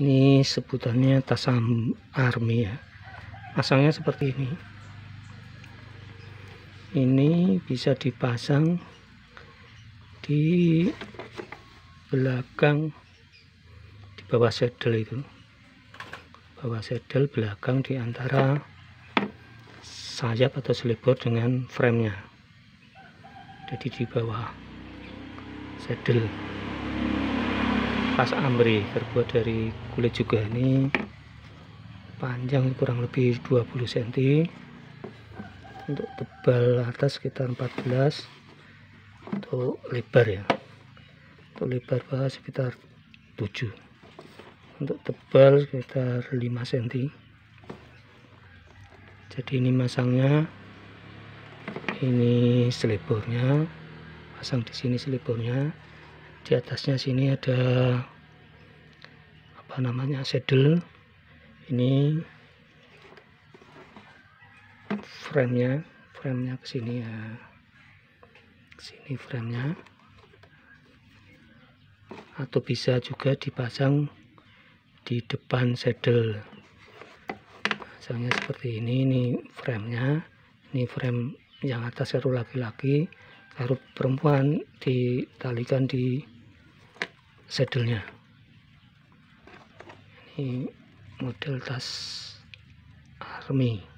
ini sebutannya tas army ya. Pasangnya seperti ini. Ini bisa dipasang di belakang di bawah saddle itu. Bawah saddle belakang di antara sayap atau selebor dengan framenya. Jadi di bawah saddle tas amri terbuat dari kulit juga ini panjang kurang lebih 20 cm untuk tebal atas sekitar 14 untuk lebar ya. Untuk lebar bawah sekitar 7 untuk tebal sekitar 5 cm jadi ini masangnya. Ini selebornya pasang di sini selebornya di atasnya sini ada apa namanya saddle ini framenya framenya ke sini ya. Ke sini framenya. Atau bisa juga dipasang di depan saddle pasangnya seperti ini ini framenya. Ini frame yang atas seru laki-laki seru perempuan ditalikan di saddlenya ini model tas army